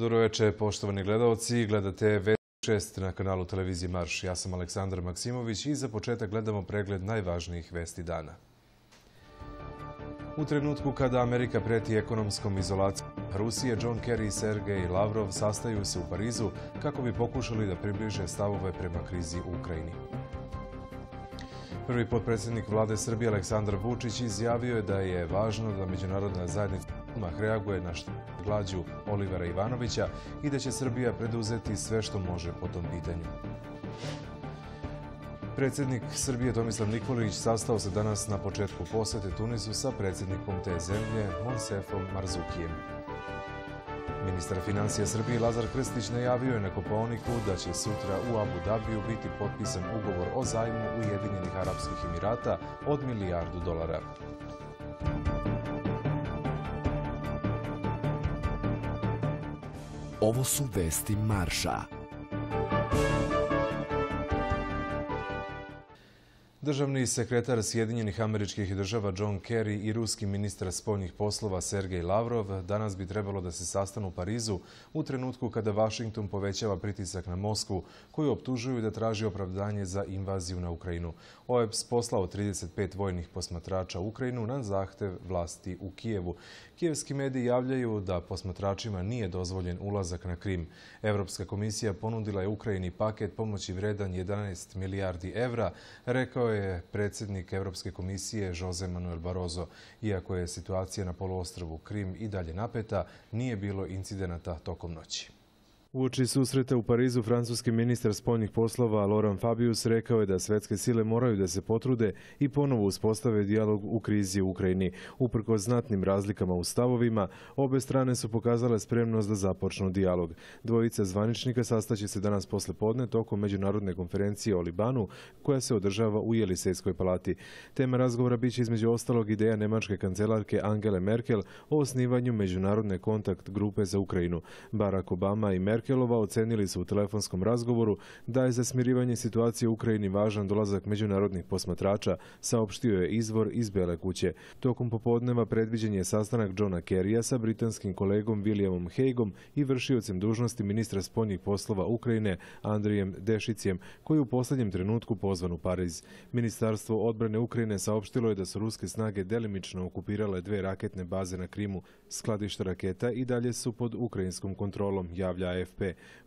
Dobro večer, poštovani gledalci. Gledate V6 na kanalu televizije Marš. Ja sam Aleksandar Maksimović i za početak gledamo pregled najvažnijih vesti dana. U trenutku kada Amerika preti ekonomskom izolacijom Rusije, John Kerry i Sergej Lavrov sastaju se u Parizu kako bi pokušali da približe stavove prema krizi u Ukrajini. Prvi potpredsjednik vlade Srbije Aleksandar Vučić izjavio je da je važno da međunarodna zajednica odmah reaguje na glađu Olivera Ivanovića i da će Srbija preduzeti sve što može po tom pitanju. Predsjednik Srbije Tomislav Nikolić sastao se danas na početku posete Tunisu sa predsjednikom te zemlje Monsefom Marzukijem. Ministar financija Srbije Lazar Krstić najavio je na Kopaoniku da će sutra u Abu Dhabiju biti potpisan ugovor o zajmu Ujedinjenih Arapskih Emirata od milijardu dolara. Ovo su vesti Marša. Državni sekretar Sjedinjenih američkih država John Kerry i ruski ministar spoljnih poslova Sergej Lavrov danas bi trebalo da se sastanu u Parizu u trenutku kada Washington povećava pritisak na Moskvu, koju optužuju da traži opravdanje za invaziju na Ukrajinu. OEPS poslao 35 vojnih posmatrača u Ukrajinu na zahtev vlasti u Kijevu. Kijevski mediji javljaju da posmatračima nije dozvoljen ulazak na Krim. Evropska komisija ponudila je Ukrajini paket pomoći vredan 11 milijardi evra, rekao je predsjednik Evropske komisije Jose Manuel Barroso. Iako je situacija na poluostrvu Krim i dalje napeta, nije bilo incidenata tokom noći. Uoči susreta u Parizu, francuski ministar spoljnih poslova Laurent Fabius rekao je da svetske sile moraju da se potrude i ponovo uspostave dijalog u krizi u Ukrajini. Uprko znatnim razlikama u stavovima, obe strane su pokazale spremnost da započnu dijalog. Dvojica zvaničnika sastaće se danas posle podne tokom međunarodne konferencije o Libanu, koja se održava u Jelisejskoj palati. Tema razgovora biće između ostalog ideja nemačke kancelarke Angele Merkel o osnivanju međunarodne kontakt grupe za Ukrajinu. Barack Obama i Merkel Merkelova ocenili su u telefonskom razgovoru da je za smirivanje situacije u Ukrajini važan dolazak međunarodnih posmatrača, saopštio je izvor iz Bele kuće. Tokom popodneva predviđen je sastanak Johna Kerrya sa britanskim kolegom Williamom Haigom i vršiocem dužnosti ministra spoljnih poslova Ukrajine Andrijem Dešicijem, koji u poslednjem trenutku pozvan u Pariz. Ministarstvo odbrane Ukrajine saopštilo je da su ruske snage delimično okupirale dve raketne baze na Krimu. Skladišta raketa i dalje su pod ukrajinskom kontrolom, javlja AFP.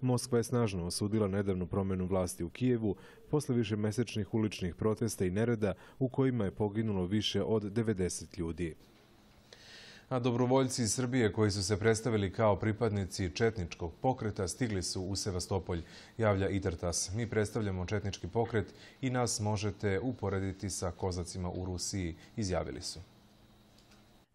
Moskva je snažno osudila nedavnu promenu vlasti u Kijevu posle više mesečnih uličnih protesta i nereda u kojima je poginulo više od 90 ljudi. A dobrovoljci iz Srbije koji su se predstavili kao pripadnici Četničkog pokreta stigli su u Sevastopolj, javlja Itartas. Mi predstavljamo Četnički pokret i nas možete uporediti sa kozacima u Rusiji, izjavili su.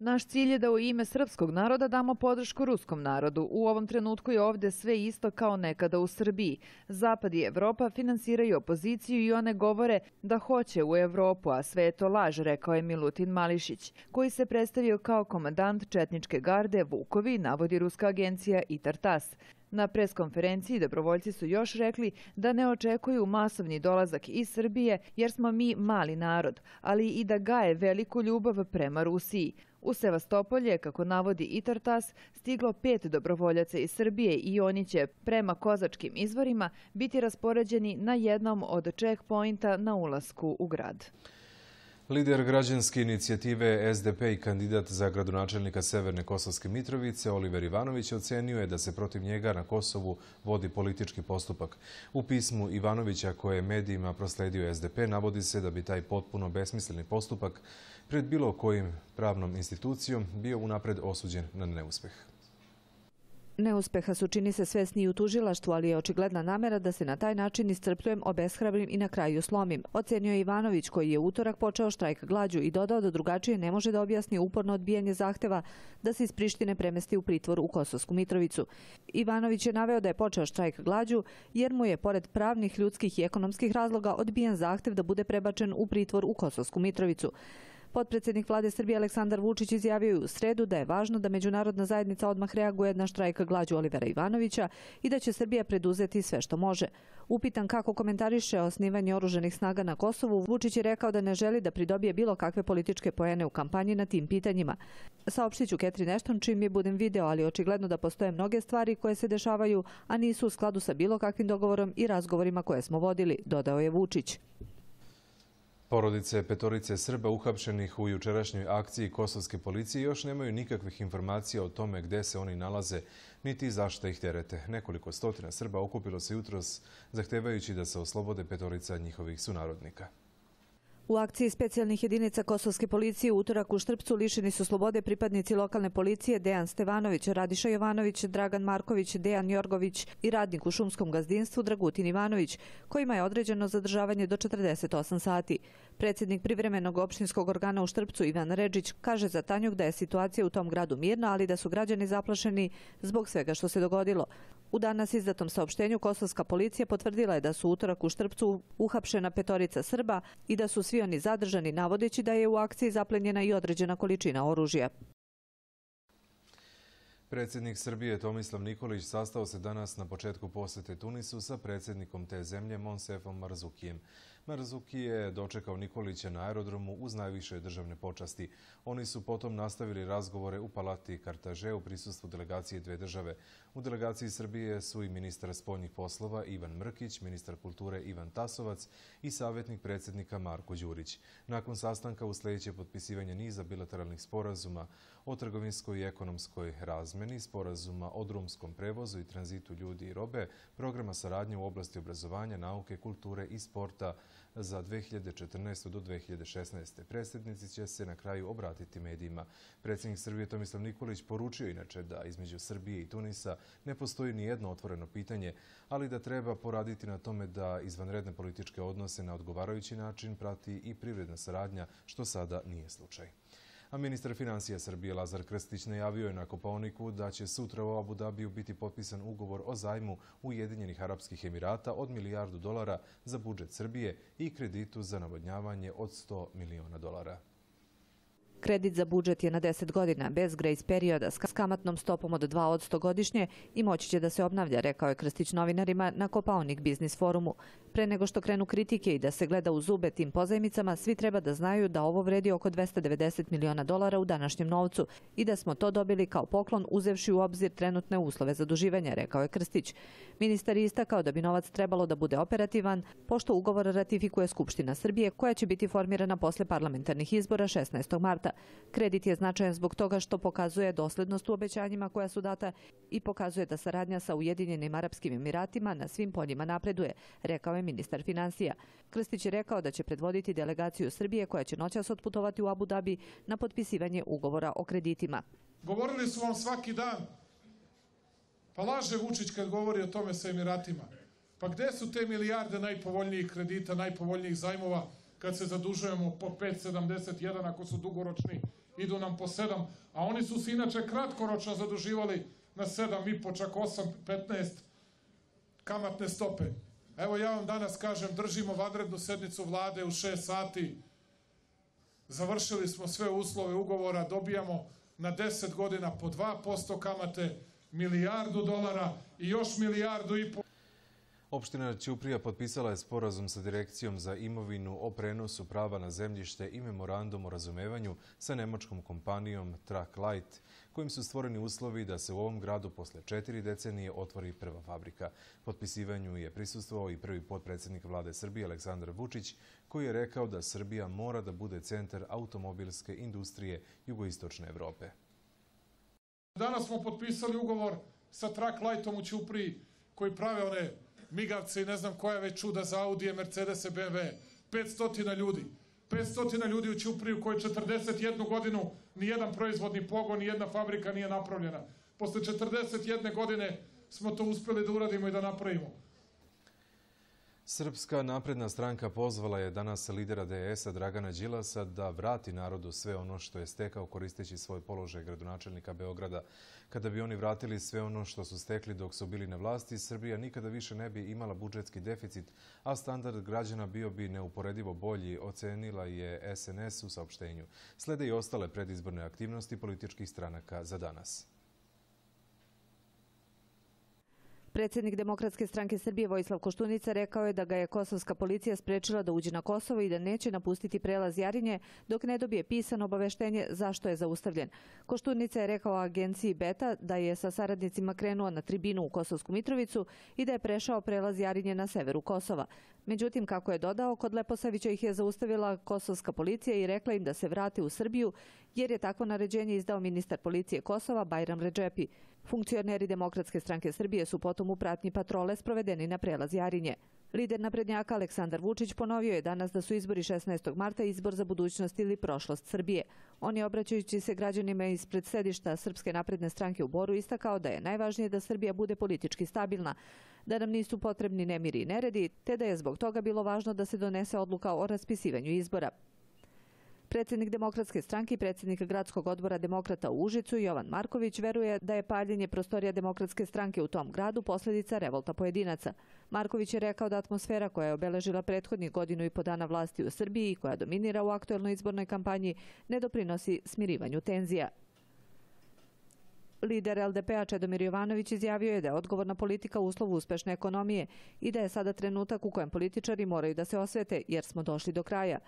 Naš cilj je da u ime srpskog naroda damo podršku ruskom narodu. U ovom trenutku je ovde sve isto kao nekada u Srbiji. Zapad i Evropa finansiraju opoziciju i one govore da hoće u Evropu, a sve je to laž, rekao je Milutin Mališić, koji se predstavio kao komandant Četničke garde Vukovi, navodi ruska agencija Itartas. Na preskonferenciji dobrovoljci su još rekli da ne očekuju masovni dolazak iz Srbije jer smo mi mali narod, ali i da gaje veliku ljubav prema Rusiji. U Sevastopolje, kako navodi Itartas, stiglo pet dobrovoljaca iz Srbije i oni će, prema kozačkim izvorima, biti raspoređeni na jednom od checkpointa na ulasku u grad. Lider građanske inicijative SDP i kandidat za gradonačelnika Severne Kosovske Mitrovice Oliver Ivanović ocenio je da se protiv njega na Kosovu vodi politički postupak. U pismu Ivanovića koje je medijima prosledio SDP navodi se da bi taj potpuno besmisleni postupak pred bilo kojim pravnom institucijom bio unapred osuđen na neuspeh. Neuspeha su čini se svesni i u tužilaštvu, ali je očigledna namera da se na taj način iscrpljujem, obeshrabrim i na kraju slomim. Ocenio je Ivanović, koji je utorak počeo štrajk glađu i dodao da drugačije ne može da objasni uporno odbijanje zahteva da se iz Prištine premesti u pritvor u Kosovsku Mitrovicu. Ivanović je naveo da je počeo štrajk glađu jer mu je, pored pravnih, ljudskih i ekonomskih razloga, odbijen zahtev da bude prebačen u pritvor u Kosovsku Mitrovicu. Potpredsjednik vlade Srbije Aleksandar Vučić izjavio je u sredu da je važno da međunarodna zajednica odmah reaguje na štrajk glađu Olivera Ivanovića i da će Srbija preduzeti sve što može. Upitan kako komentariše osnivanje oruženih snaga na Kosovu, Vučić je rekao da ne želi da pridobije bilo kakve političke poene u kampanji na tim pitanjima. Saopštit ću Ketri Nešton čim je budem video, ali očigledno da postoje mnoge stvari koje se dešavaju, a nisu u skladu sa bilo kakvim dogovorom i razgovorima koje smo vodili, dodao je Vučić. Porodice petorice Srba uhapšenih u jučerašnjoj akciji kosovske policije još nemaju nikakvih informacija o tome gde se oni nalaze, niti zašto ih terete. Nekoliko stotina Srba okupilo se jutros zahtevajući da se oslobode petorica njihovih sunarodnika. U akciji specijalnih jedinica Kosovske policije utorak u Štrpcu lišeni su slobode pripadnici lokalne policije Dejan Stevanović, Radiša Jovanović, Dragan Marković, Dejan Jorgović i radnik u šumskom gazdinstvu Dragutin Ivanović, kojima je određeno zadržavanje do 48 sati. Predsjednik privremenog opštinskog organa u Štrpcu Ivan Ređić kaže za Tanjuk da je situacija u tom gradu mirna, ali da su građani zaplašeni zbog svega što se dogodilo. U danas izdatom saopštenju kosovska policija potvrdila je da su utorak u Štrpcu uhapšena petorica Srba i da su svi oni zadržani navodeći da je u akciji zaplenjena i određena količina oružja. Predsjednik Srbije Tomislav Nikolić sastao se danas na početku posete Tunisu sa predsjednikom te zemlje Monsefom Marzukijem. Marzuki je dočekao Nikolića na aerodromu uz najviše državne počasti. Oni su potom nastavili razgovore u Palati Kartaže u prisustvu delegacije dve države. U delegaciji Srbije su i ministar spoljnih poslova Ivan Mrkić, ministar kulture Ivan Tasovac i savjetnik predsjednika Marko Đurić. Nakon sastanka u sljedeće potpisivanje niza bilateralnih sporazuma o trgovinskoj i ekonomskoj razmeni, sporazuma o drumskom prevozu i tranzitu ljudi i robe, programa saradnje u oblasti obrazovanja, nauke, kulture i sporta za 2014. do 2016. Predsjednici će se na kraju obratiti medijima. Predsjednik Srbije Tomislav Nikolić poručio inače da između Srbije i Tunisa ne postoji ni jedno otvoreno pitanje, ali da treba poraditi na tome da izvanredne političke odnose na odgovarajući način prati i privredna saradnja, što sada nije slučaj. A ministar financija Srbije Lazar Krstić najavio je na Kopaoniku da će sutra u Abu Dhabiju biti potpisan ugovor o zajmu Ujedinjenih Arabskih Emirata od milijardu dolara za budžet Srbije i kreditu za navodnjavanje od 100 miliona dolara. Kredit za budžet je na 10 godina, bez grace perioda, s kamatnom stopom od 2 od 100 godišnje i moći će da se obnavlja, rekao je Krstić novinarima na Kopaonik Biznis forumu. Pre nego što krenu kritike i da se gleda u zube tim pozajmicama, svi treba da znaju da ovo vredi oko 290 miliona dolara u današnjem novcu i da smo to dobili kao poklon uzevši u obzir trenutne uslove zaduživanja, rekao je Krstić. Ministar je istakao da bi novac trebalo da bude operativan, pošto ugovor ratifikuje Skupština Srbije, koja će biti formirana posle parlamentarnih izbora 16. marta. Kredit je značajan zbog toga što pokazuje doslednost u obećanjima koja su data i pokazuje da saradnja sa Ujedinjenim Arapskim Emiratima na svim poljima napreduje, rekao je ministar financija. Krstić je rekao da će predvoditi delegaciju Srbije koja će noćas otputovati u Abu Dhabi na potpisivanje ugovora o kreditima. Govorili su vam svaki dan Pa laže Vučić kad govori o tome sa Emiratima. Pa gde su te milijarde najpovoljnijih kredita, najpovoljnijih zajmova kad se zadužujemo po 5,71 ako su dugoročni, idu nam po 7, a oni su se inače kratkoročno zaduživali na 7 i po, čak 8, 15 kamatne stope. Evo ja vam danas kažem, držimo vadrednu sednicu vlade u 6 sati, završili smo sve uslove ugovora, dobijamo na 10 godina po 2% kamate, milijardu dolara i još milijardu i po. Opština Ćuprija potpisala je sporazum sa Direkcijom za imovinu o prenosu prava na zemljište i memorandum o razumevanju sa nemačkom kompanijom Truck Light, kojim su stvoreni uslovi da se u ovom gradu posle četiri decenije otvori prva fabrika. Potpisivanju je prisustvovao i prvi potpredsjednik vlade Srbije Aleksandar Vučić, koji je rekao da Srbija mora da bude centar automobilske industrije jugoistočne Evrope. Danas smo potpisali ugovor sa Truck Lightom u Ćupriji koji prave one migavce i ne znam koja već čuda za Audi, Mercedes, BMW. 500 ljudi. 500 ljudi u Ćupriju koji 41 godinu nijedan proizvodni pogon, nijedna fabrika nije napravljena. Posle 41 godine smo to uspeli da uradimo i da napravimo. Srpska napredna stranka pozvala je danas lidera DS-a Dragana Đilasa da vrati narodu sve ono što je stekao koristeći svoj položaj gradonačelnika Beograda. Kada bi oni vratili sve ono što su stekli dok su bili na vlasti, Srbija nikada više ne bi imala budžetski deficit, a standard građana bio bi neuporedivo bolji, ocenila je SNS u saopštenju. Slede i ostale predizborne aktivnosti političkih stranaka za danas. Predsjednik Demokratske stranke Srbije Vojislav Koštunica rekao je da ga je kosovska policija sprečila da uđe na Kosovo i da neće napustiti prelaz Jarinje dok ne dobije pisano obaveštenje zašto je zaustavljen. Koštunica je rekao agenciji Beta da je sa saradnicima krenuo na tribinu u Kosovsku Mitrovicu i da je prešao prelaz Jarinje na severu Kosova. Međutim, kako je dodao, kod Leposavića ih je zaustavila kosovska policija i rekla im da se vrate u Srbiju jer je takvo naređenje izdao ministar policije Kosova Bajram Redžepi. Funkcioneri Demokratske stranke Srbije su potom u pratnji patrole sprovedeni na prelaz Jarinje. Lider naprednjaka Aleksandar Vučić ponovio je danas da su izbori 16. marta izbor za budućnost ili prošlost Srbije. On je obraćajući se građanima ispred sedišta Srpske napredne stranke u Boru istakao da je najvažnije da Srbija bude politički stabilna, da nam nisu potrebni nemiri i neredi, te da je zbog toga bilo važno da se donese odluka o raspisivanju izbora. Predsjednik Demokratske stranke i predsjednik gradskog odbora Demokrata u Užicu, Jovan Marković, veruje da je paljenje prostorija Demokratske stranke u tom gradu posljedica revolta pojedinaca. Marković je rekao da atmosfera koja je obeležila prethodnih godinu i po dana vlasti u Srbiji i koja dominira u aktuelnoj izbornoj kampanji ne doprinosi smirivanju tenzija. Lider LDP-a Čedomir Jovanović izjavio je da je odgovorna politika uslov uspešne ekonomije i da je sada trenutak u kojem političari moraju da se osvete jer smo došli do kraja.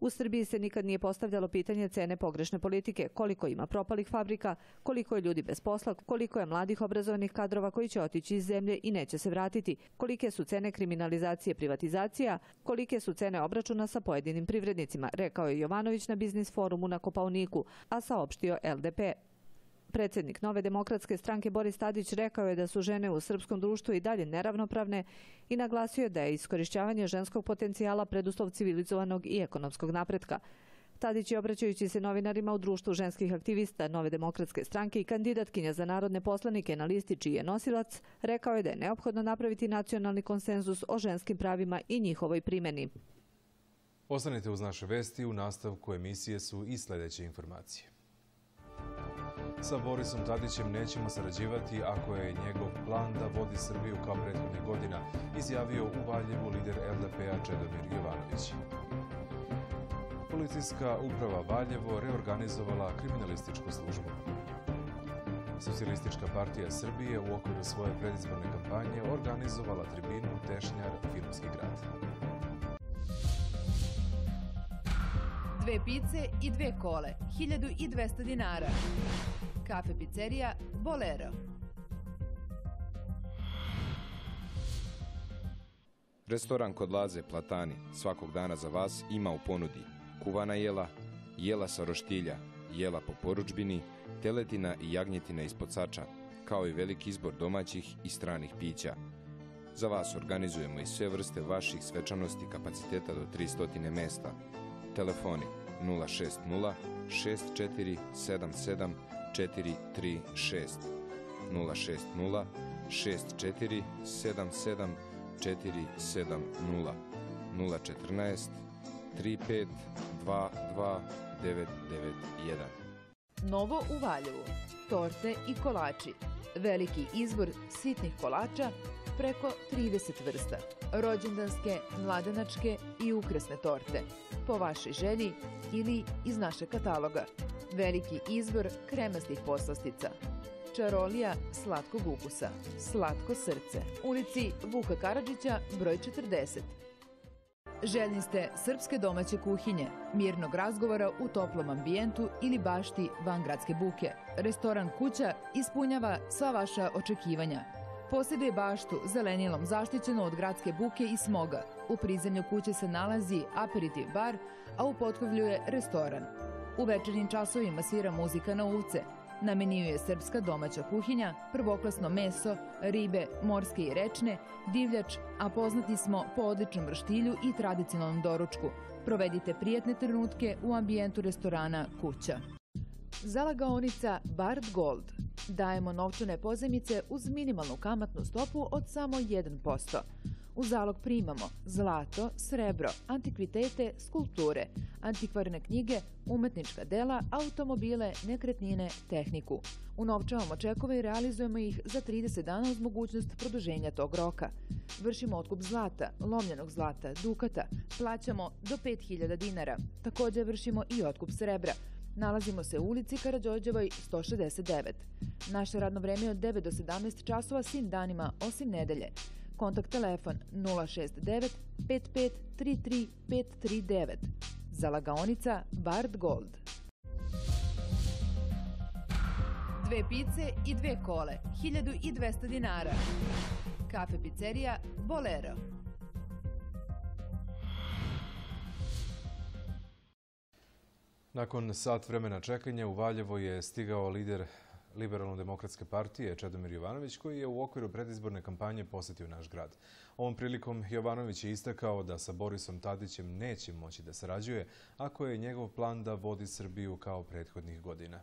U Srbiji se nikad nije postavljalo pitanje cene pogrešne politike, koliko ima propalih fabrika, koliko je ljudi bez posla, koliko je mladih obrazovanih kadrova koji će otići iz zemlje i neće se vratiti, kolike su cene kriminalizacije privatizacija, kolike su cene obračuna sa pojedinim privrednicima, rekao je Jovanović na biznis forumu na Kopaoniku, a saopštio LDP. Predsjednik Nove demokratske stranke Boris Tadić rekao je da su žene u srpskom društvu i dalje neravnopravne i naglasio da je iskorišćavanje ženskog potencijala preduslov civilizovanog i ekonomskog napretka. Tadić je obraćajući se novinarima u društvu ženskih aktivista Nove demokratske stranke i kandidatkinja za narodne poslanike na listi čiji je nosilac, rekao je da je neophodno napraviti nacionalni konsenzus o ženskim pravima i njihovoj primjeni. Ostanite uz naše vesti, u nastavku emisije su i sljedeće informacije. Sa Borisom Tadićem nećemo sarađivati ako je njegov plan da vodi Srbiju kao prethodne godina, izjavio u Valjevu lider LDP-a Čedomir Jovanović. Policijska uprava Valjevo reorganizovala kriminalističku službu. Socijalistička partija Srbije u okviru svoje predizborne kampanje organizovala tribinu Tešnjar Filmski grad. Dve pice i dve kole, 1200 dinara. Kafe pizzerija Bolero. Restoran kod Laze Platani svakog dana za vas ima u ponudi kuvana jela, jela sa roštilja, jela po poručbini, teletina i jagnjetina ispod sača, kao i veliki izbor domaćih i stranih pića. Za vas organizujemo i sve vrste vaših svečanosti kapaciteta do 300 mesta. Telefoni 060 6477 436 060 64 77 470 014 35 22 991 Novo u Valjevu. Torte i kolači. Veliki izbor sitnih kolača preko 30 vrsta. Rođendanske, mladenačke i ukresne torte. Po vašoj želji ili iz našeg kataloga. Veliki izbor kremastih poslastica. Čarolija slatkog ukusa. Slatko srce. Ulici Vuka Karadžića, broj 40. Željni ste srpske domaće kuhinje, mirnog razgovora u toplom ambijentu ili bašti van gradske buke. Restoran Kuća ispunjava sva vaša očekivanja. Posjeduje baštu zelenilom zaštićenu od gradske buke i smoga. U prizemlju kuće se nalazi aperitiv bar, a u potkrovlju je restoran. U večernjim časovima svira muzika na uvce. Na meniju je srpska domaća kuhinja, prvoklasno meso, ribe, morske i rečne, divljač, a poznati smo po odličnom vrštilju i tradicionalnom doručku. Provedite prijatne trenutke u ambijentu restorana Kuća. Zalagaonica Bard Gold. Dajemo novčane pozemice uz minimalnu kamatnu stopu od samo 1%. U zalog primamo zlato, srebro, antikvitete, skulpture, antikvarne knjige, umetnička dela, automobile, nekretnine, tehniku. Unovčavamo čekove i realizujemo ih za 30 dana uz mogućnost produženja tog roka. Vršimo otkup zlata, lomljenog zlata, dukata, plaćamo do 5000 dinara. Takođe vršimo i otkup srebra. Nalazimo se u ulici Karadžođevoj 169. Naše radno vreme je od 9 do 17 časova svim danima, osim nedelje. Kontakt telefon 069 55 33 539. Zalagaonica Bard Gold. Dve pice i dve kole, 1200 dinara. Kafe pizzerija Bolero. Nakon sat vremena čekanja u Valjevo je stigao lider Liberalno-demokratske partije Čedomir Jovanović koji je u okviru predizborne kampanje posetio naš grad. Ovom prilikom Jovanović je istakao da sa Borisom Tadićem neće moći da sarađuje ako je njegov plan da vodi Srbiju kao prethodnih godina.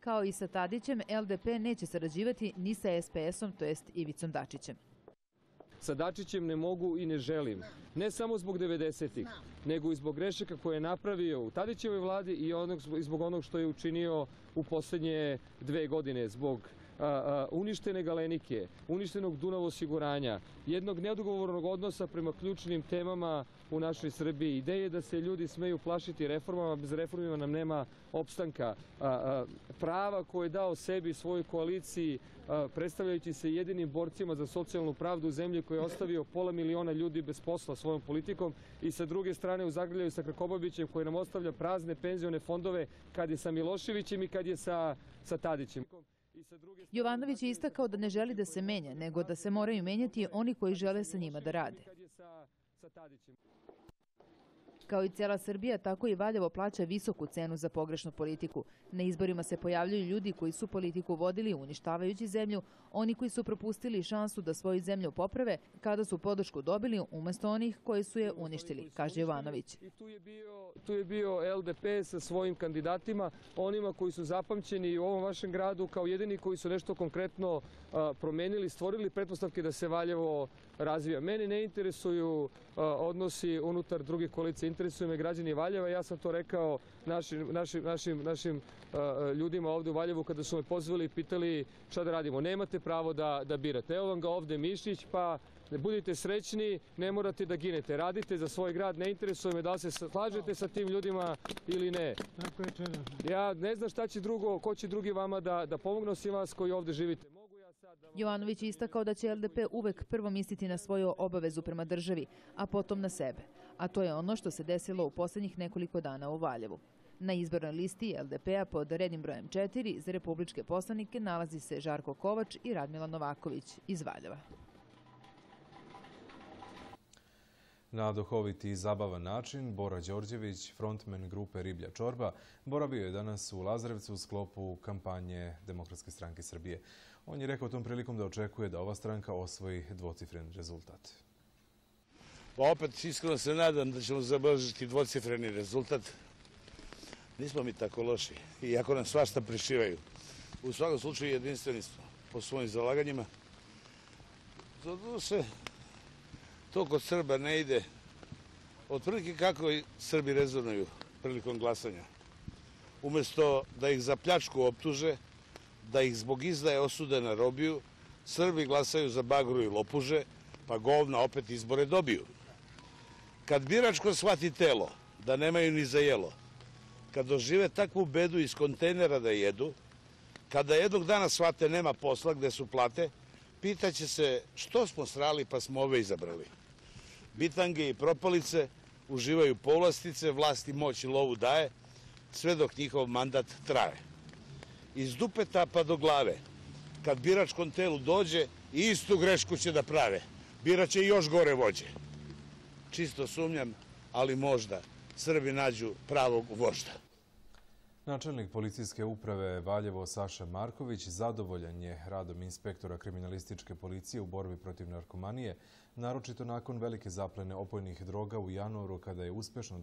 Kao i sa Tadićem, LDP neće sarađivati ni sa SPS-om, to jest Ivicom Dačićem. Sa Dačićem ne mogu i ne želim. Ne samo zbog 90-ih, nego i zbog grešaka koje je napravio u Tadićevoj vladi i onog, zbog onog što je učinio u poslednje dve godine, zbog uništene galenike, uništenog Dunav osiguranja, jednog neodgovornog odnosa prema ključnim temama u našoj Srbiji. Ideje da se ljudi smeju plašiti reformama, bez reformima nam nema opstanka. Prava koje je dao sebi svojoj koaliciji, predstavljajući se jedinim borcima za socijalnu pravdu u zemlji koji je ostavio pola miliona ljudi bez posla svojom politikom i sa druge strane u zagrljaju sa Krakobabićem koji nam ostavlja prazne penzione fondove kad je sa Miloševićem i kad je sa, sa Tadićem. Jovanović je istakao da ne želi da se menja, nego da se moraju menjati oni koji žele sa njima da rade. Kao i cijela Srbija, tako i Valjevo plaća visoku cenu za pogrešnu politiku. Na izborima se pojavljuju ljudi koji su politiku vodili uništavajući zemlju, oni koji su propustili šansu da svoju zemlju poprave kada su podršku dobili umesto onih koji su je uništili, kaže Jovanović. I tu je bio, tu je bio LDP sa svojim kandidatima, onima koji su zapamćeni u ovom vašem gradu kao jedini koji su nešto konkretno promenili, stvorili pretpostavke da se Valjevo razvija. Mene ne interesuju odnosi unutar drugih koalicija, interesuju me građani Valjeva. Ja sam to rekao našim, našim, našim, našim ljudima ovde u Valjevu kada su me pozvali i pitali šta da radimo. Nemate pravo da, da birate. Evo vam ga ovde Mišić, pa budite srećni, ne morate da ginete. Radite za svoj grad, ne interesuje me da li se slažete sa tim ljudima ili ne. Ja ne znam šta će drugo, ko će drugi vama da, da pomogne osim vas koji ovde živite. Jovanović je istakao da će LDP uvek prvo misliti na svoju obavezu prema državi, a potom na sebe. A to je ono što se desilo u poslednjih nekoliko dana u Valjevu. Na izbornoj listi LDP-a pod rednim brojem 4 za republičke poslanike nalazi se Žarko Kovač i Radmila Novaković iz Valjeva. Na duhoviti i zabavan način, Bora Đorđević, frontmen grupe Riblja Čorba, boravio je danas u Lazarevcu u sklopu kampanje Demokratske stranke Srbije. On je rekao tom prilikom da očekuje da ova stranka osvoji dvocifren rezultat. Pa opet iskreno se nadam da ćemo zabeležiti dvocifreni rezultat. Nismo mi tako loši, iako nam svašta prišivaju. U svakom slučaju jedinstveni smo po svojim zalaganjima. Zato se to kod Srba ne ide. Otprilike kako i Srbi rezonuju prilikom glasanja. Umesto da ih za pljačku optuže, da ih zbog izdaje osude na robiju, Srbi glasaju za bagru i lopuže, pa govna opet izbore dobiju. Kad biračko shvati telo, da nemaju ni za jelo, kad dožive takvu bedu iz kontejnera da jedu, kada jednog dana shvate nema posla gde su plate, pitaće se što smo srali pa smo ove izabrali. Bitange i propalice uživaju povlastice, vlast i moć i lovu daje, sve dok njihov mandat traje. Iz dupeta pa do glave, kad biračkom telu dođe, istu grešku će da prave. Biraće još gore vođe. Čisto sumnjam, ali možda Srbi nađu pravog vožda. Načelnik policijske uprave Valjevo Saša Marković zadovoljan je radom inspektora kriminalističke policije u borbi protiv narkomanije, naročito nakon velike zaplene opojnih droga u januaru kada je uspešno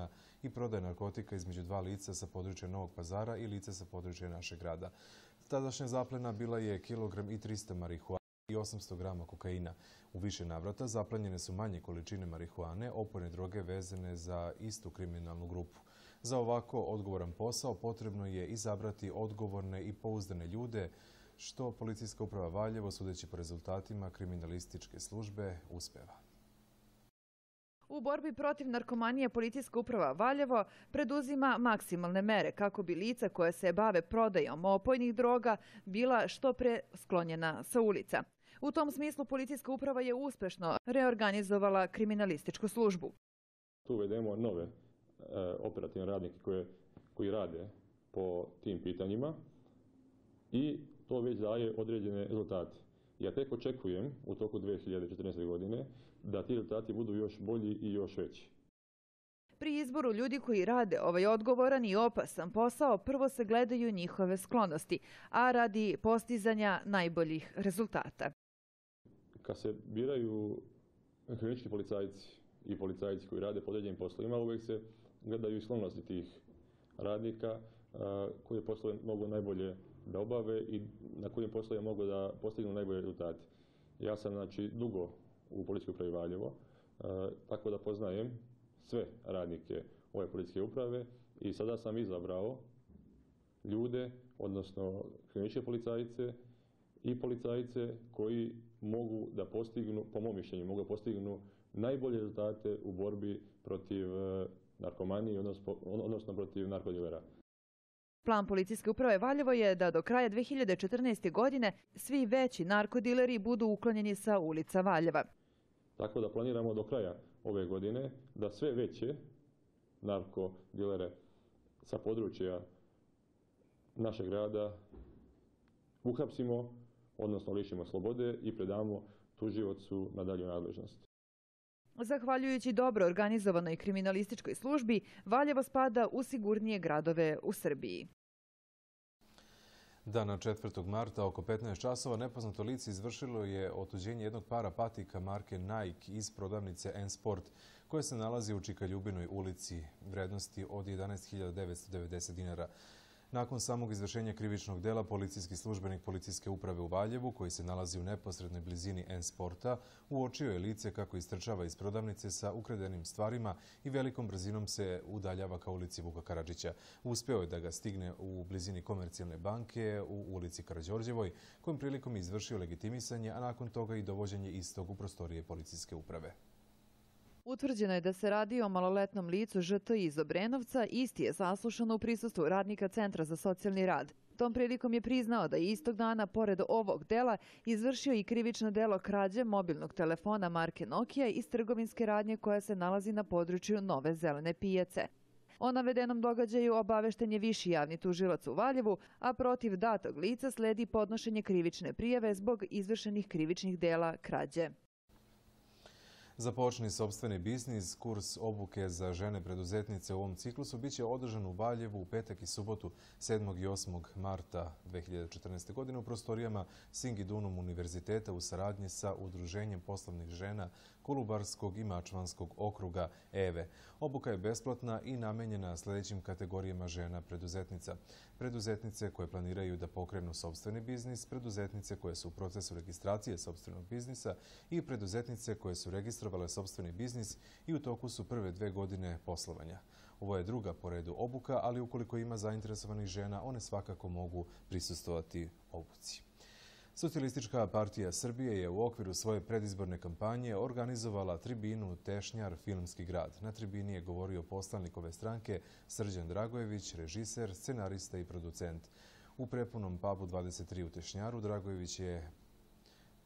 dokazana i prodaje narkotika između dva lica sa područja Novog pazara i lica sa područja našeg grada. Tadašnja zaplena bila je kilogram i 300 marihuana i 800 grama kokaina. U više navrata zaplanjene su manje količine marihuane, opojne droge vezane za istu kriminalnu grupu. Za ovako odgovoran posao potrebno je izabrati odgovorne i pouzdane ljude, što Policijska uprava Valjevo, sudeći po rezultatima kriminalističke službe, uspeva. U borbi protiv narkomanije Policijska uprava Valjevo preduzima maksimalne mere kako bi lica koje se bave prodajom opojnih droga bila što pre sklonjena sa ulica. U tom smislu Policijska uprava je uspešno reorganizovala kriminalističku službu. Tu uvedemo nove e, operativne radnike koji rade po tim pitanjima i to već daje određene rezultate. Ja tek očekujem u toku 2014. godine da ti rezultati budu još bolji i još veći. Pri izboru ljudi koji rade ovaj odgovoran i opasan posao prvo se gledaju njihove sklonosti, a radi postizanja najboljih rezultata. Kad se biraju klinički policajci i policajci koji rade po određenim poslovima, uvek se gledaju i sklonosti tih radnika koje poslove mogu najbolje da obave i na kojim poslovima mogu da postignu najbolje rezultate. Ja sam znači dugo u policijskoj upravi Valjevo, tako da poznajem sve radnike ove policijske uprave i sada sam izabrao ljude, odnosno kliničke policajce i policajce koji mogu da postignu, po mom mišljenju, mogu da postignu najbolje rezultate u borbi protiv narkomanije, odnosno protiv narkodilera. Plan policijske uprave Valjevo je da do kraja 2014. godine svi veći narkodileri budu uklonjeni sa ulica Valjeva. Tako da planiramo do kraja ove godine da sve veće narkodilere sa područja našeg grada uhapsimo, odnosno lišimo slobode i predamo tuživocu na dalju nadležnost. Zahvaljujući dobro organizovanoj kriminalističkoj službi, Valjevo spada u sigurnije gradove u Srbiji. Dana 4. marta oko 15 časova nepoznato lice izvršilo je otuđenje jednog para patika marke Nike iz prodavnice N-Sport koje se nalazi u Čikaljubinoj ulici vrednosti od 11.990 dinara. Nakon samog izvršenja krivičnog dela, policijski službenik policijske uprave u Valjevu, koji se nalazi u neposrednoj blizini N-Sporta, uočio je lice kako istrčava iz prodavnice sa ukradenim stvarima i velikom brzinom se udaljava ka ulici Vuka Karadžića. Uspeo je da ga stigne u blizini komercijalne banke u ulici Karadžorđevoj, kojim prilikom je izvršio legitimisanje, a nakon toga i dovođenje istog u prostorije policijske uprave. Utvrđeno je da se radi o maloletnom licu ŽT iz Obrenovca, isti je saslušano u prisustvu radnika Centra za socijalni rad. Tom prilikom je priznao da je istog dana, pored ovog dela, izvršio i krivično delo krađe mobilnog telefona marke Nokia iz trgovinske radnje koja se nalazi na području Nove zelene pijace. O navedenom događaju obavešten je viši javni tužilac u Valjevu, a protiv datog lica sledi podnošenje krivične prijave zbog izvršenih krivičnih dela krađe. Započni sobstveni biznis, kurs obuke za žene preduzetnice u ovom ciklusu biće održan u Valjevu u petak i subotu 7. i 8. marta 2014. godine u prostorijama Singidunum univerziteta u saradnji sa Udruženjem poslovnih žena Kolubarskog i Mačvanskog okruga EVE. Obuka je besplatna i namenjena sljedećim kategorijama žena preduzetnica. Preduzetnice koje planiraju da pokrenu sobstveni biznis, preduzetnice koje su u procesu registracije sobstvenog biznisa i preduzetnice koje su registrovale sobstveni biznis i u toku su prve dve godine poslovanja. Ovo je druga po redu obuka, ali ukoliko ima zainteresovanih žena, one svakako mogu prisustovati obuci. Socijalistička partija Srbije je u okviru svoje predizborne kampanje organizovala tribinu Tešnjar Filmski grad. Na tribini je govorio poslanik ove stranke Srđan Dragojević, režiser, scenarista i producent. U prepunom pubu 23 u Tešnjaru Dragojević je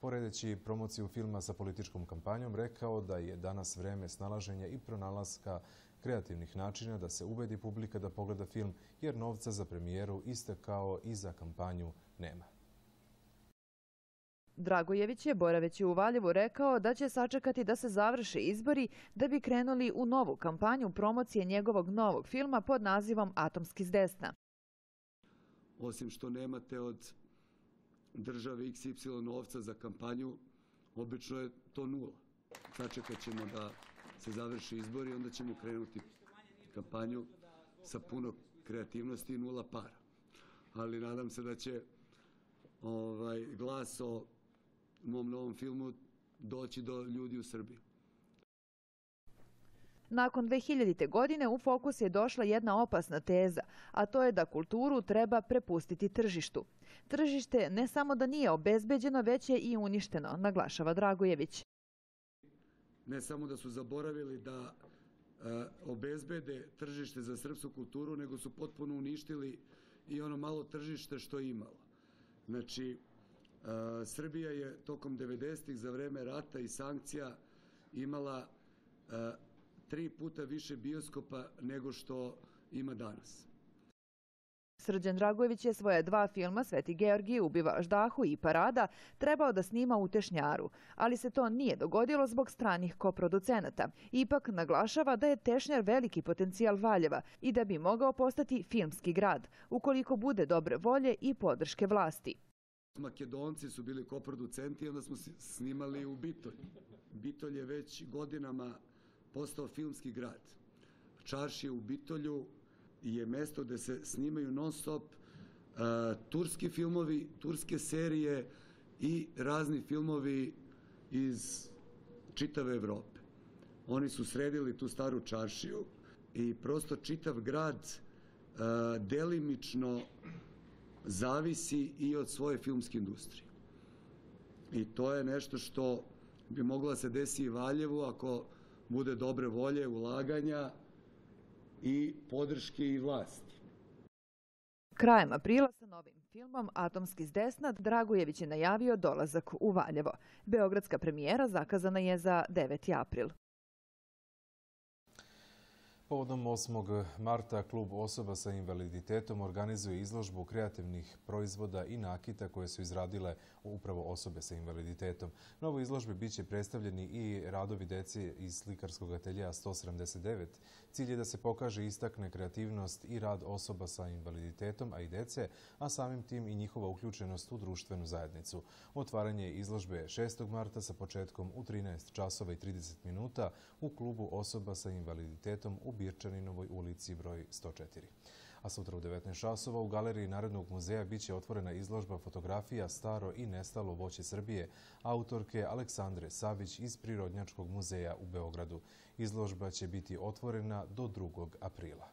poredeći promociju filma sa političkom kampanjom, rekao da je danas vreme snalaženja i pronalaska kreativnih načina da se ubedi publika da pogleda film, jer novca za premijeru iste kao i za kampanju nema. Dragojević je, boraveći u Valjevu, rekao da će sačekati da se završe izbori da bi krenuli u novu kampanju promocije njegovog novog filma pod nazivom Atomski s desna. Osim što nemate od države XY novca za kampanju, obično je to nula. Sačekat ćemo da se završi izbori i onda ćemo krenuti kampanju sa puno kreativnosti i nula para. Ali nadam se da će ovaj, glas o mom novom filmu doći do ljudi u Srbiji. Nakon 2000. godine u fokus je došla jedna opasna teza, a to je da kulturu treba prepustiti tržištu. Tržište ne samo da nije obezbeđeno, već je i uništeno, naglašava Dragojević. Ne samo da su zaboravili da e, obezbede tržište za srpsku kulturu, nego su potpuno uništili i ono malo tržište što je imalo. Znači, e, Srbija je tokom 90-ih za vreme rata i sankcija imala e, tri puta više bioskopa nego što ima danas. Srđan Dragojević je svoje dva filma Sveti Georgij ubiva Ždahu i Parada trebao da snima u Tešnjaru, ali se to nije dogodilo zbog stranih koproducenata. Ipak naglašava da je Tešnjar veliki potencijal Valjeva i da bi mogao postati filmski grad, ukoliko bude dobre volje i podrške vlasti. Makedonci su bili koproducenti i onda smo snimali u Bitolj. Bitolj je već godinama postao filmski grad. Čaršije u Bitolju je mesto gde se snimaju non stop uh, turski filmovi, turske serije i razni filmovi iz čitave Evrope. Oni su sredili tu staru čaršiju i prosto čitav grad uh, delimično zavisi i od svoje filmske industrije. I to je nešto što bi moglo da se desi i Valjevu ako bude dobre volje, ulaganja i podrške i vlasti. Krajem aprila sa novim filmom Atomski zdesna Dragojević je najavio dolazak u Valjevo. Beogradska premijera zakazana je za 9. april. Povodom 8. marta klub osoba sa invaliditetom organizuje izložbu kreativnih proizvoda i nakita koje su izradile upravo osobe sa invaliditetom. Na ovoj izložbi biće predstavljeni i radovi deci iz slikarskog ateljeja 179. Cilj je da se pokaže istakne kreativnost i rad osoba sa invaliditetom, a i dece, a samim tim i njihova uključenost u društvenu zajednicu. Otvaranje izložbe 6. marta sa početkom u 13 časova i 30 minuta u klubu osoba sa invaliditetom u Birčaninovoj ulici broj 104. A sutra u 19 časova u Galeriji Narodnog muzeja biće otvorena izložba fotografija Staro i nestalo voće Srbije autorke Aleksandre Savić iz Prirodnjačkog muzeja u Beogradu. Izložba će biti otvorena do 2. aprila.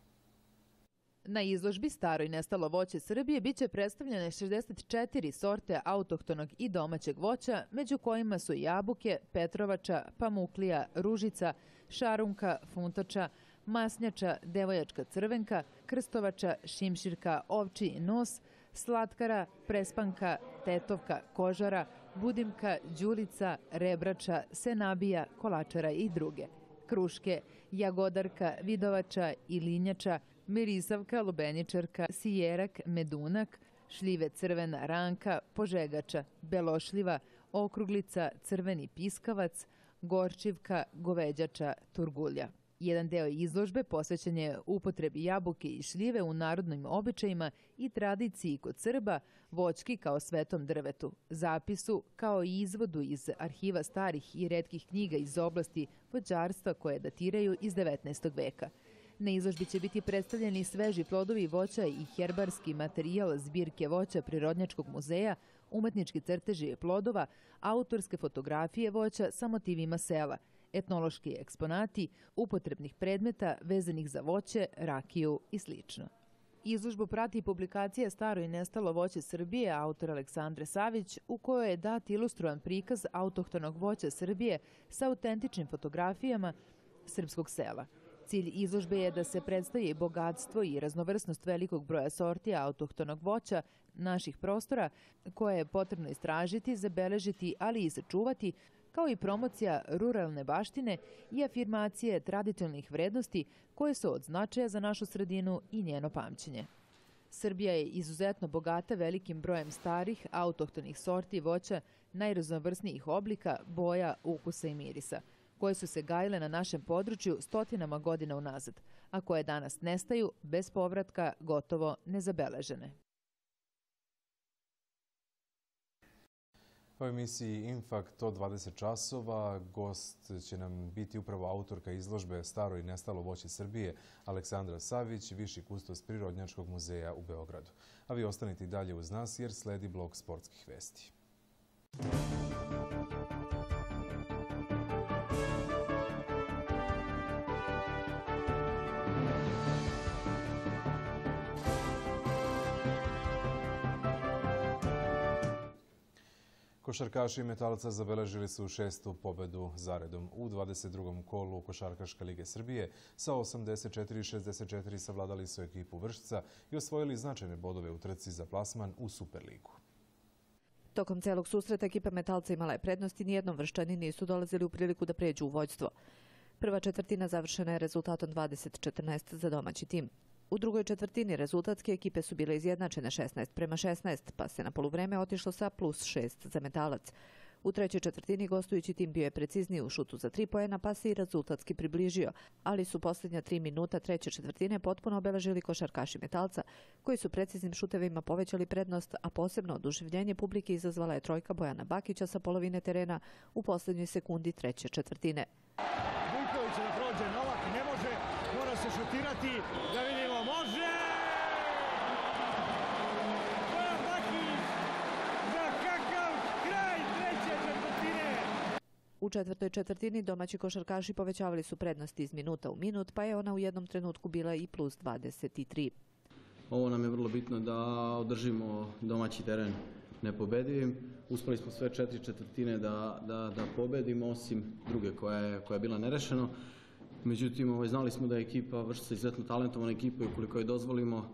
Na izložbi Staro i nestalo voće Srbije biće predstavljene 64 sorte autohtonog i domaćeg voća, među kojima su jabuke, petrovača, pamuklija, ružica, šarunka, funtoča, masnjača, devojačka crvenka, krstovača, šimširka, ovči nos, slatkara, prespanka, tetovka, kožara, budimka, đulica, rebrača, senabija, kolačara i druge. Kruške, jagodarka, vidovača i linjača, mirisavka, lubeničarka, sijerak, medunak, šljive crvena ranka, požegača, belošljiva, okruglica, crveni piskavac, gorčivka, goveđača, turgulja. Jedan deo izložbe posvećen je upotrebi jabuke i šljive u narodnim običajima i tradiciji kod Srba, voćki kao svetom drvetu, zapisu kao i izvodu iz arhiva starih i redkih knjiga iz oblasti vođarstva koje datiraju iz 19. veka. Na izložbi će biti predstavljeni sveži plodovi voća i herbarski materijal zbirke voća Prirodnjačkog muzeja, umetnički crteži plodova, autorske fotografije voća sa motivima sela – etnološki eksponati, upotrebnih predmeta vezanih za voće, rakiju i sl. Izložbu prati publikacija Staro i nestalo voće Srbije autor Aleksandre Savić, u kojoj je dat ilustrovan prikaz autohtonog voća Srbije sa autentičnim fotografijama srpskog sela. Cilj izložbe je da se predstavi bogatstvo i raznovrsnost velikog broja sorti autohtonog voća naših prostora koje je potrebno istražiti, zabeležiti, ali i sačuvati, kao i promocija ruralne baštine i afirmacije tradicionalnih vrednosti koje su od značaja za našu sredinu i njeno pamćenje. Srbija je izuzetno bogata velikim brojem starih, autohtonih sorti voća najraznovrsnijih oblika, boja, ukusa i mirisa, koje su se gajile na našem području stotinama godina unazad, a koje danas nestaju bez povratka gotovo nezabeležene. U emisiji Infakt od 20 časova gost će nam biti upravo autorka izložbe Staro i nestalo voće Srbije Aleksandra Savić, viši kustos Prirodnjačkog muzeja u Beogradu. A vi ostanite i dalje uz nas jer sledi blok sportskih vesti. Košarkaši metalca zabeležili su šestu pobedu zaredom u 22. kolu Košarkaške lige Srbije. Sa 84-64 savladali su ekipu Vršca i osvojili značajne bodove u trci za plasman u Superligu. Tokom celog susreta ekipa metalca imala je prednost i nijednom vrščani nisu dolazili u priliku da pređu u vođstvo. Prva četvrtina završena je rezultatom 20-14 za domaći tim. U drugoj četvrtini rezultatske ekipe su bile izjednačene 16 prema 16, pa se na poluvreme otišlo sa plus 6 za metalac. U trećoj četvrtini gostujući tim bio je precizniji u šutu za tri pojena, pa se i rezultatski približio, ali su posljednja tri minuta treće četvrtine potpuno obeležili košarkaši metalca, koji su preciznim šutevima povećali prednost, a posebno oduševljenje publike izazvala je trojka Bojana Bakića sa polovine terena u posljednjoj sekundi treće četvrtine. Vujković da prođe, Novak ne može, mora se šutirati, da vidimo, može! Bojan Bakić, za kakav kraj treće četvrtine! U četvrtoj četvrtini domaći košarkaši povećavali su prednost iz minuta u minut, pa je ona u jednom trenutku bila i plus 23. Ovo nam je vrlo bitno da održimo domaći teren nepobedivim. Uspeli smo sve četiri četvrtine da, da, da pobedimo, osim druge koja je, koja je bila nerešeno. Međutim, ovaj, znali smo da je ekipa Vršca izuzetno talentovana ekipa i ukoliko je dozvolimo,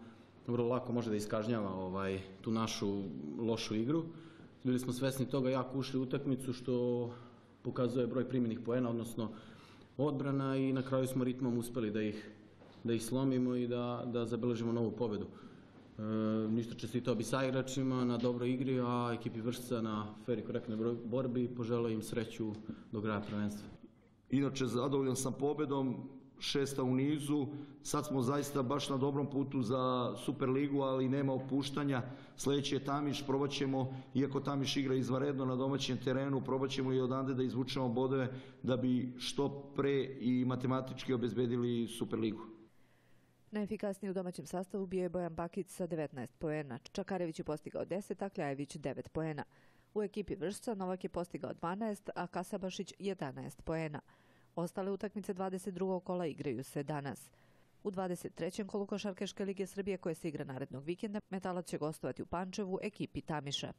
vrlo lako može da iskažnjava ovaj, tu našu lošu igru. Bili smo svesni toga jako ušli u utakmicu što pokazuje broj primjenih poena, odnosno odbrana i na kraju smo ritmom uspeli da ih, da ih slomimo i da, da zabeležimo novu pobedu. E, ništa čestitao bi sa igračima na dobroj igri, a ekipi Vršca na fer i korektnoj borbi poželeo im sreću do kraja prvenstva. Inače, zadovoljan sam pobedom, šesta u nizu. Sad smo zaista baš na dobrom putu za Superligu, ali nema opuštanja. Sljedeći je Tamiš, probat ćemo, iako Tamiš igra izvaredno na domaćem terenu, probat ćemo i odande da izvučemo bodove da bi što pre i matematički obezbedili Superligu. Najefikasniji u domaćem sastavu bio je Bojan Bakić sa 19 poena. Čakarević je postigao 10, a Kljajević 9 poena. U ekipi Vršca Novak je postigao 12, a Kasabašić 11 poena. Ostale utakmice 22. kola igraju se danas. U 23. kolu Košarkaške lige Srbije koje se igra narednog vikenda, Metalac će gostovati u Pančevu ekipi Tamiša.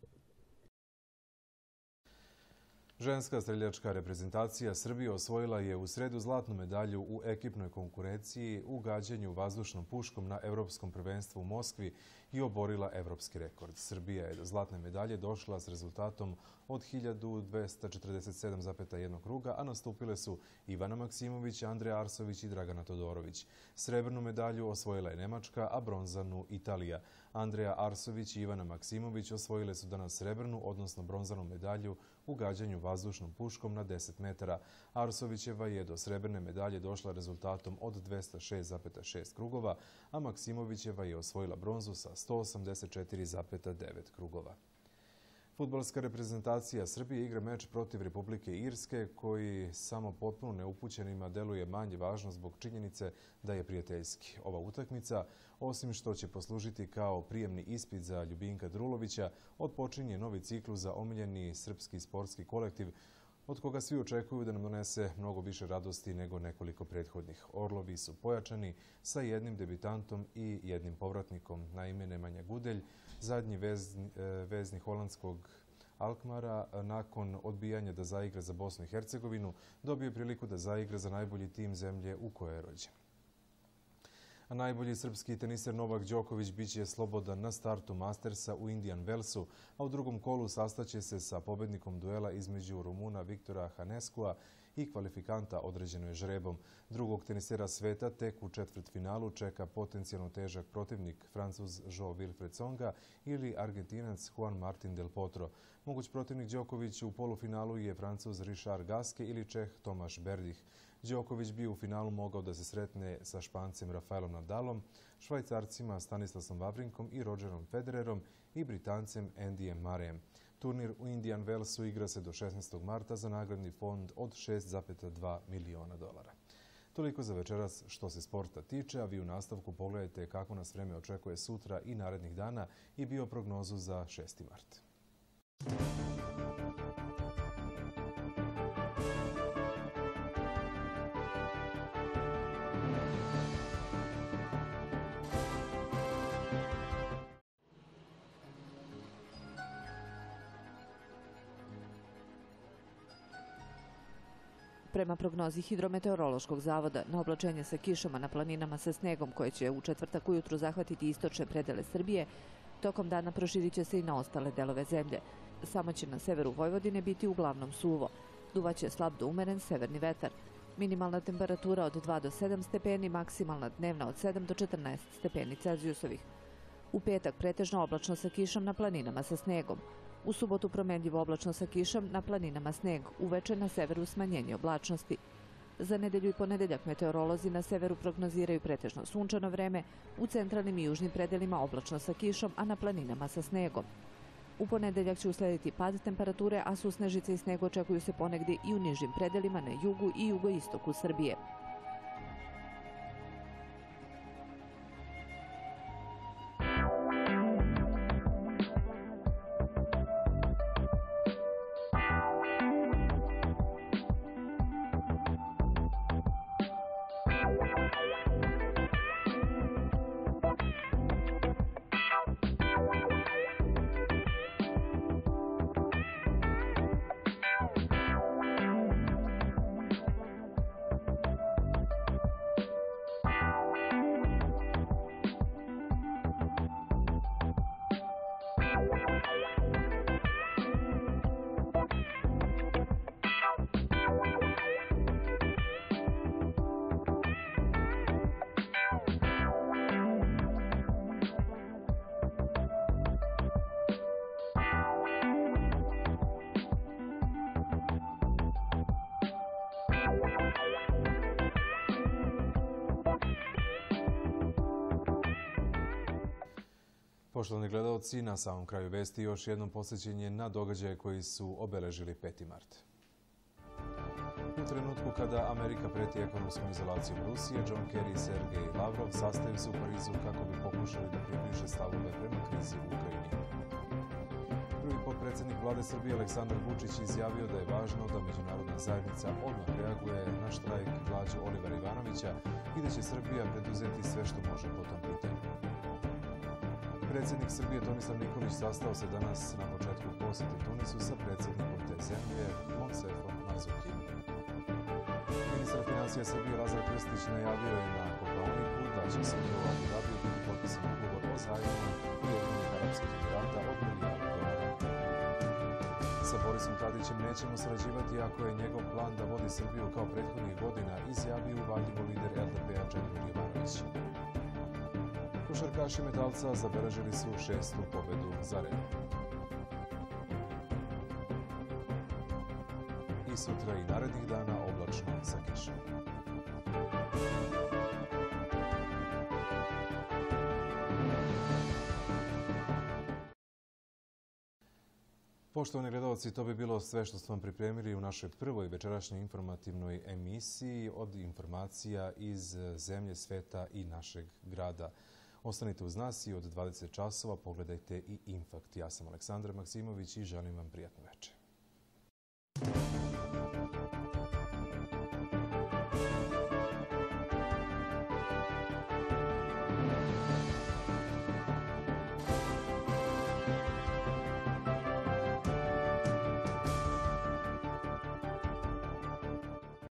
Ženska streljačka reprezentacija Srbije osvojila je u sredu zlatnu medalju u ekipnoj konkurenciji u gađanju vazdušnom puškom na Evropskom prvenstvu u Moskvi i oborila evropski rekord. Srbija je do zlatne medalje došla s rezultatom od 1247,1 kruga, a nastupile su Ivana Maksimović, Andreja Arsović i Dragana Todorović. Srebrnu medalju osvojila je Nemačka, a bronzanu Italija. Andreja Arsović i Ivana Maksimović osvojile su danas srebrnu, odnosno bronzanu medalju u gađanju vazdušnom puškom na 10 metara. Arsovićeva je do srebrne medalje došla rezultatom od 206,6 krugova, a Maksimovićeva je osvojila bronzu sa 184,9 krugova. Futbolska reprezentacija Srbije igra meč protiv Republike Irske koji samo potpuno neupućenima deluje manje važno zbog činjenice da je prijateljski. Ova utakmica, osim što će poslužiti kao prijemni ispit za Ljubinka Drulovića, odpočinje novi ciklu za omiljeni srpski sportski kolektiv od koga svi očekuju da nam donese mnogo više radosti nego nekoliko prethodnih. Orlovi su pojačani sa jednim debitantom i jednim povratnikom. Naime, Nemanja Gudelj, zadnji vezni, e, vezni holandskog Alkmara, nakon odbijanja da zaigra za Bosnu i Hercegovinu, dobio priliku da zaigra za najbolji tim zemlje u kojoj je rođen. A najbolji srpski teniser Novak Đoković biće slobodan na startu Mastersa u Indian Wellsu, a u drugom kolu sastaće se sa pobednikom duela između Rumuna Viktora Haneskua i kvalifikanta određeno je žrebom. Drugog tenisera sveta tek u četvrt finalu čeka potencijalno težak protivnik Francuz Jo Wilfred Songa ili Argentinac Juan Martin Del Potro. Moguć protivnik Đoković u polufinalu je Francuz Richard Gaske ili Čeh Tomaš Berdih. Đoković bi u finalu mogao da se sretne sa špancem Rafaelom Nadalom, švajcarcima Stanislasom Vavrinkom i Rogerom Federerom i britancem Andyjem Marejem. Turnir u Indian Wellsu igra se do 16. marta za nagradni fond od 6,2 miliona dolara. Toliko za večeras što se sporta tiče, a vi u nastavku pogledajte kako nas vreme očekuje sutra i narednih dana i bio prognozu za 6. mart. Prema prognozi Hidrometeorološkog zavoda, na oblačenje sa kišama na planinama sa snegom koje će u četvrtak ujutru zahvatiti istočne predele Srbije, tokom dana proširit će se i na ostale delove zemlje. Samo će na severu Vojvodine biti uglavnom suvo. Duvaće slab do umeren severni vetar. Minimalna temperatura od 2 do 7 stepeni, maksimalna dnevna od 7 do 14 stepeni Celzijusovih. U petak pretežno oblačno sa kišom na planinama sa snegom. U subotu promenljivo oblačno sa kišom na planinama sneg, uveče na severu smanjenje oblačnosti. Za nedelju i ponedeljak meteorolozi na severu prognoziraju pretežno sunčano vreme, u centralnim i južnim predelima oblačno sa kišom, a na planinama sa snegom. U ponedeljak će uslediti pad temperature, a susnežice i sneg očekuju se ponegde i u nižim predelima na jugu i jugoistoku Srbije. Poštovani gledalci, na samom kraju vesti još jednom posjećenje na događaje koji su obeležili 5. mart. U trenutku kada Amerika preti ekonomskom izolacijom Rusije, John Kerry i Sergej Lavrov sastaju se u Parizu kako bi pokušali da približe stavove prema krizi u Ukrajini. Prvi potpredsjednik vlade Srbije Aleksandar Vučić izjavio da je važno da međunarodna zajednica odmah reaguje na štrajk glađu Olivera Ivanovića i da će Srbija preduzeti sve što može po tom pitanju. Predsjednik Srbije Tomislav Nikolić sastao se danas na početku posjete Tunisu sa predsjednikom te zemlje Monsefom Mazuki. Ministar financija Srbije Lazar Krstić najavio je na Kopaoniku da će se u Abu Dhabiju biti potpisan ugovor o zajmu Ujedinjenih Arabskih Emirata od milijardu dolara. Sa Borisom Tadićem nećemo sarađivati ako je njegov plan da vodi Srbiju kao prethodnih godina, izjavio uvaljivo lider LDP-a Čedomir Jovanović. Košarkaši metalca zabeležili su šestu pobedu za redom. I sutra i narednih dana oblačno sa kišom. Poštovani gledalci, to bi bilo sve što smo vam pripremili u našoj prvoj večerašnjoj informativnoj emisiji od informacija iz zemlje, sveta i našeg grada. Ostanite uz nas i od 20 časova pogledajte i Infakt. Ja sam Aleksandar Maksimović i želim vam prijatno večer.